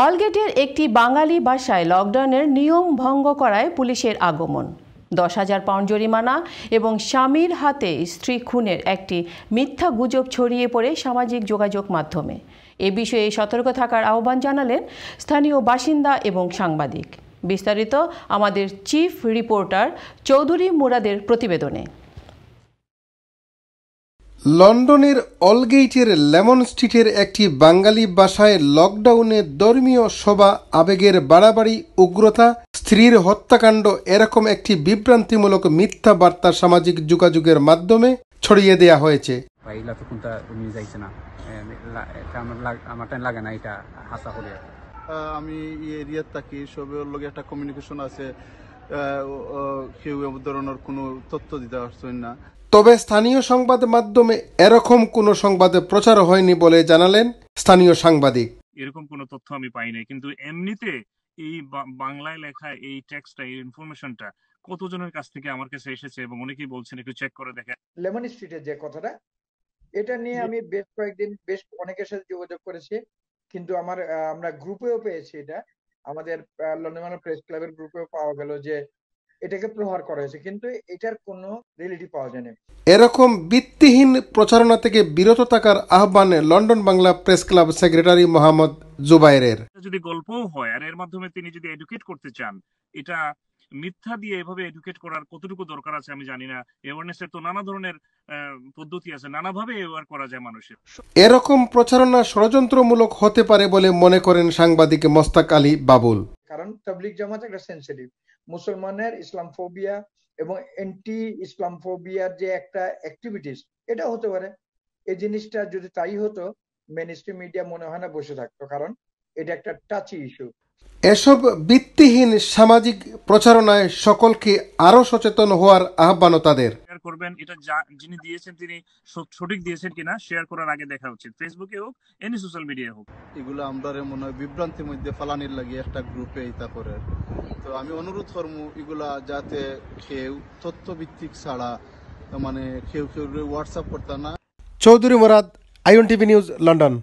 অলগেটের একটি বাঙালি বাসায় লকডাউনের নিয়ম ভঙ্গ করায় পুলিশের আগমন। দশ হাজার পাউন্ড জরিমানা এবং স্বামীর হাতে স্ত্রী খুনের একটি মিথ্যা গুজব ছড়িয়ে পড়ে সামাজিক যোগাযোগ মাধ্যমে। এ বিষয়ে সতর্ক থাকার আহ্বান জানালেন স্থানীয় বাসিন্দা এবং সাংবাদিক। বিস্তারিত আমাদের চিফ রিপোর্টার চৌধুরী মুরাদের প্রতিবেদনে। লন্ডনের অলগেইটের লেমন স্ট্রিটের একটি বাঙালি বাসায় লকডাউনে ধর্মীয় সভা আবেগের বাড়াবাড়ি উগ্রতা স্ত্রীর হত্যাকাণ্ড এরকম একটি বিভ্রান্তিমূলক মিথ্যা বার্তা সামাজিক যোগাযোগের মাধ্যমে ছড়িয়ে দেয়া হয়েছে। আমি এই এরিয়ার থাকি সবের লগে একটা কমিউনিকেশন আছে। কেউ ধরনের কোনো তথ্য দিতে পারছেন না। তবে স্থানীয় সংবাদ মাধ্যমে এরকম কোনো সংবাদ প্রচার হয়নি বলে জানালেন স্থানীয় সাংবাদিক। এরকম কোনো তথ্য আমি পাই নাই কিন্তু এমনিতে এই বাংলায় লেখা এই টেক্সটটা এই ইনফরমেশনটা কতজনের কাছ থেকে আমার কাছে এসেছে এবং অনেকেই বলছেন একটু চেক করে দেখেন। লেমন স্ট্রিটের যে কথাটা এটা নিয়ে আমি বেশ কয়েকদিন বেশ অনেকের সাথে যোগাযোগ করেছি কিন্তু আমার আমরা গ্রুপেও পেয়েছি এটা। আমাদের লন্ডন প্রেস ক্লাবের গ্রুপেও পাওয়া গেল যে এটাকে প্রহার করা হয়েছে কিন্তু এটার কোনো রিয়েলিটি পাওয়া যায়নি। এরকম ভিত্তিহীন প্রচারণা থেকে বিরত থাকার আহ্বান London Bangla Press Club secretary Mohammad জুবাইরের। যদি গল্পও হয় আর এর মাধ্যমে তিনি যদি এডুকেট করতে চান এটা মিথ্যা দিয়ে এভাবে এডুকেট করার কতটুকু দরকার আছে আমি জানি না। অ্যাওয়ারনেসের তো নানা ধরনের আহ, পদ্ধতি আছে নানাভাবে অ্যাওয়ার করা যায় মানুষের। এরকম প্রচারণা ষড়যন্ত্রমূলক হতে পারে বলে মনে করেন সাংবাদিক মোস্তাক আলী বাবুল। কারণ তাবলিক জামাত একটা সেন্সিটিভ মুসলমানের ইসলাম ফোবিয়া এবং এন্টি ইসলাম ফোবিয়ার যে একটা অ্যাক্টিভিটিস এটা হতে পারে। এই জিনিসটা যদি তাই হতো মেন স্ট্রিম মিডিয়া মনে হয় না বসে থাকতো কারণ এটা একটা টাচি ইস্যু এসব ভিত্তিহীন সামাজিক প্রচারণায় সকলকে আরও সচেতন হওয়ার আহ্বানও তাদের। শেয়ার করবেন এটা যিনি দিয়েছেন তিনি সঠিক দিয়েছেন কিনা শেয়ার করার আগে দেখা উচিত। ফেসবুকে হোক এনি সোশ্যাল মিডিয়ায় হোক। এগুলো আমরা মনে হয় বিভ্রান্তির মধ্যে ফালানির লাগে একটা গ্রুপে ইতা করে। তো আমি অনুরোধ করব এগুলা যাতে কেউ তথ্য ভিত্তিক ছাড়া মানে কেউ কেউ হোয়াটসঅ্যাপ করতে না। Chowdhury Morad IN TV news, London.